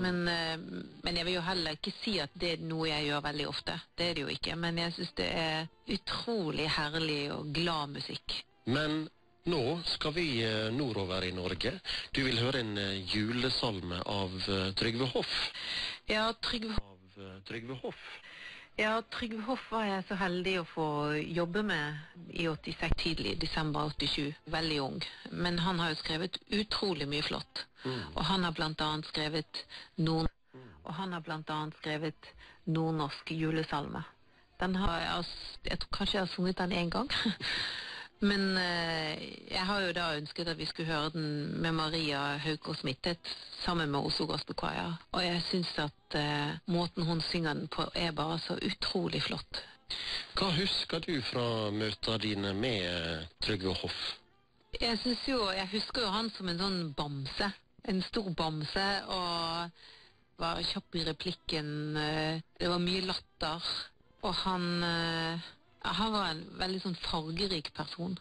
Men, eh, men jeg vil jo heller ikke si at det er noe jeg gjør veldig ofte. Det er det jo ikke. Men jeg syns det er utrolig herlig og glad musikk. Men nå skal vi eh, nordover i Norge. Du vil høre en eh, julesalme av Trygve Hoff. Ja, Trygve, Av Trygve Hoff. Ja, Trygve Hoff var jeg så heldig å få jobbe med i 86, tidlig, desember 87. Veldig ung. Men han har jo skrevet utrolig mye flott. Og han har blant annet skrevet nord... Og han har blant annet skrevet nordnorsk julesalme. Den har jeg, jeg tror kanskje jeg har sunget den én gang. Men eh, jeg har jo da ønsket at vi skulle høre den med Maria Haukås Smittet sammen med Oslo Gospel Choir. Og jeg syns at eh, måten hun synger den på er bare så utrolig flott. Hva husker du fra møtene dine med eh, Trygve Hoff? Jeg synes jo, jeg husker jo han som en sånn bamse. En stor bamse, og var kjapp i replikken. Det var mye latter. Og han Han var en veldig sånn fargerik person.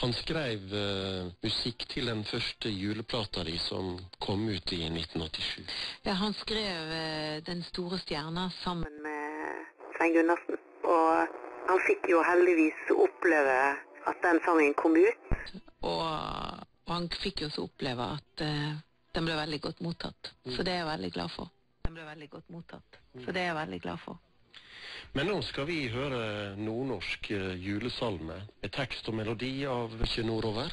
Han skrev uh, musikk til den første juleplata di som kom ut i 1987. Ja, han skrev uh, Den store stjerna sammen med Svein Gundersen. Og han fikk jo heldigvis oppleve at den sangen kom ut. Og, og han fikk jo også oppleve at uh, den ble veldig godt mottatt. Så det er jeg veldig glad for. Den ble veldig godt mottatt. Så det er jeg veldig glad for. Men nå skal vi høre nordnorsk eh, julesalme med tekst og melodi av Ikke nordover.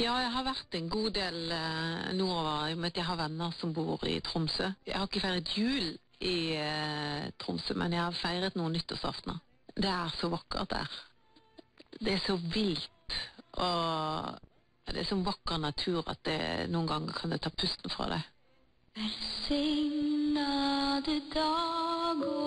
Ja, jeg har vært en god del eh, nordover i og med at jeg har venner som bor i Tromsø. Jeg har ikke feiret jul i eh, Tromsø, men jeg har feiret noen nyttårsaftener. Det er så vakkert der. Det er så vilt, og det er så vakker natur at det, noen ganger kan det ta pusten fra deg. Velsignede dag over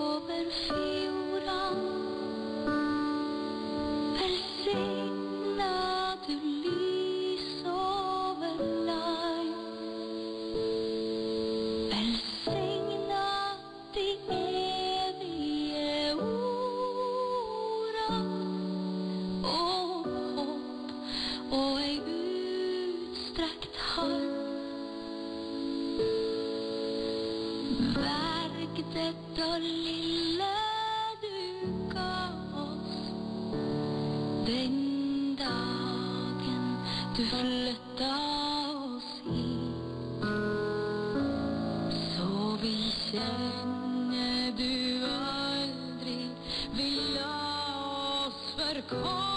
dette lille du ga oss den dagen du flytta oss hit. Så vi kjenner du aldri vil la oss forkomme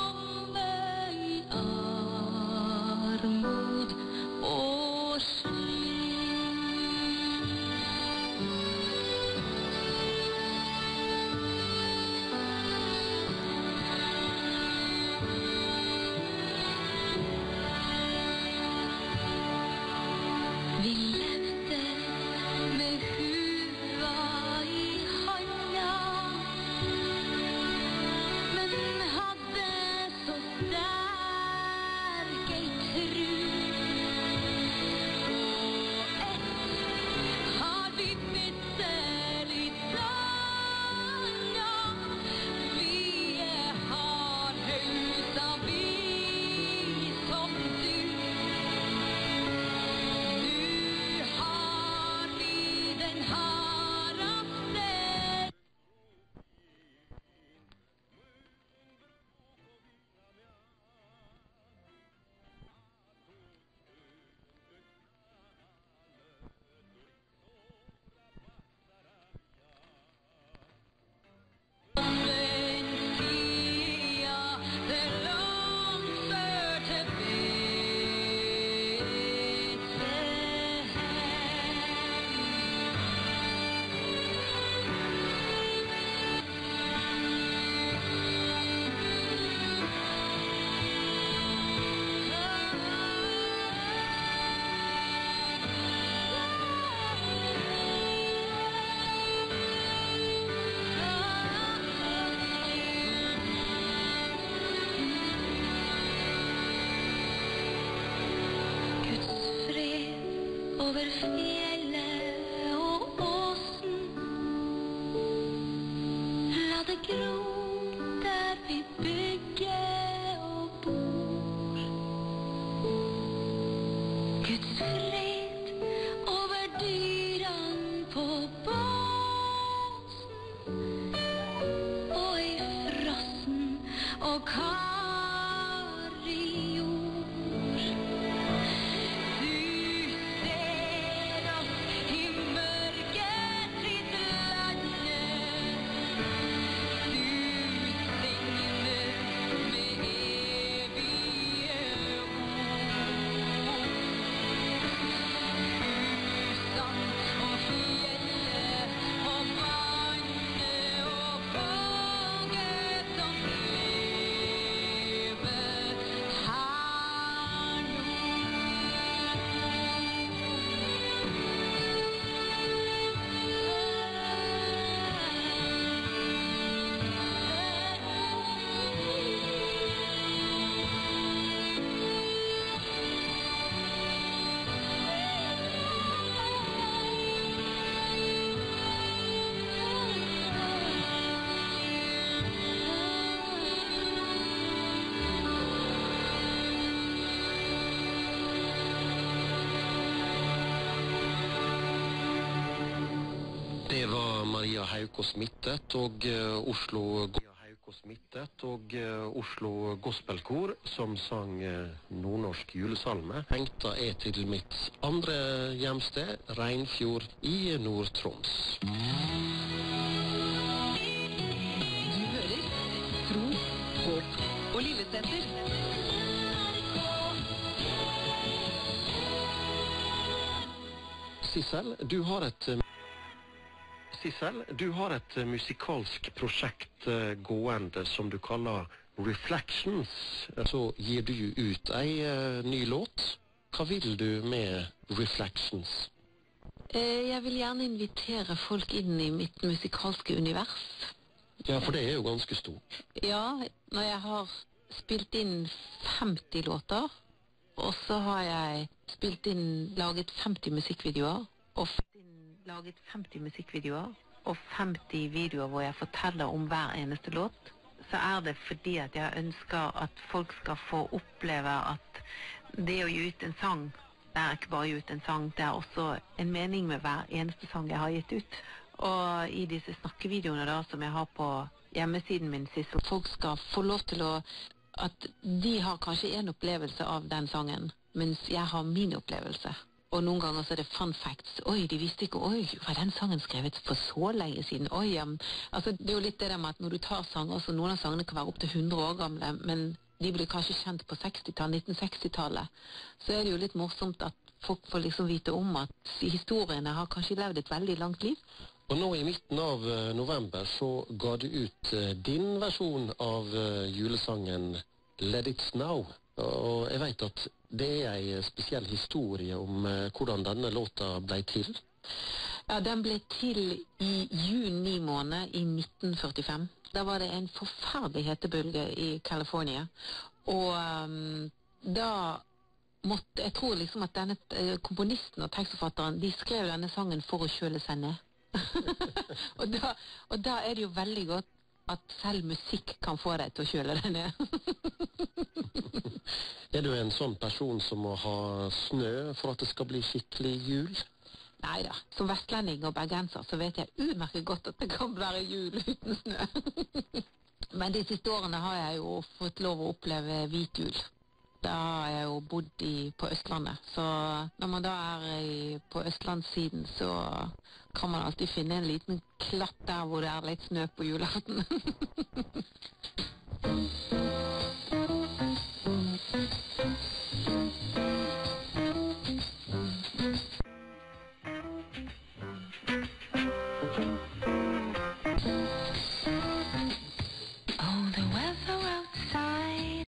Det var Maria Haukås Mittet og Oslo smittet, Mittet og uh, Oslo Gospelkor som sang uh, nordnorsk julesalme. Hengta er til mitt andre hjemsted, Reinfjord i Nord-Troms. Du hører Tro, håp og livesenter. Sissel, du har et eh, Sissel, du har et eh, musikalsk prosjekt eh, gående som du kaller Reflections. Så gir du ut ei eh, ny låt. Hva vil du med Reflections? Jeg vil gjerne invitere folk inn i mitt musikalske univers. Ja, for det er jo ganske stort. Ja, når jeg har spilt inn 50 låter, og så har jeg spilt inn, laget 50 musikkvideoer, og laget 50 musikkvideoer, og 50 videoer hvor jeg forteller om hver eneste låt, så er det fordi at jeg ønsker at folk skal få oppleve at det å gi ut en sang, det er ikke bare å gi ut en sang, det er også en mening med hver eneste sang jeg har gitt ut. Og i disse snakkevideoene da, som jeg har på hjemmesiden min hvor folk skal få lov til å at de har kanskje en opplevelse av den sangen, mens jeg har min opplevelse. Og noen ganger så er det fun facts. Oi, de visste ikke Oi, var den sangen skrevet for så lenge siden? Oi, ja. Altså, det er jo litt det der med at når du tar sanger, så noen av sangene kan være opptil 100 år gamle, men de ble kanskje kjent på 60-tallet, 1960-tallet, så er det jo litt morsomt at folk får liksom vite om at historiene har kanskje levd et veldig langt liv. Og nå i midten av eh, november så ga du ut eh, din versjon av eh, julesangen Let It Snow. Og jeg vet at det er ei spesiell historie om eh, hvordan denne låta blei til. Ja, den ble til i juni måned i 1945. Da var det en forferdelig hetebølge i California. Og um, da måtte Jeg tror liksom at denne eh, komponisten og tekstforfatteren de skrev denne sangen for å kjøle seg ned. og, da, og da er det jo veldig godt at selv musikk kan få deg til å kjøle deg ned. Er du en sånn person som må ha snø for at det skal bli skikkelig jul? Nei da. Som vestlending og bergenser så vet jeg utmerket godt at det kan være jul uten snø. Men de siste årene har jeg jo fått lov å oppleve hvit jul. Da har jeg jo bodd i, på Østlandet. Så når man da er i, på østlandssiden, så kan man alltid finne en liten klatt der hvor det er litt snø på julaften.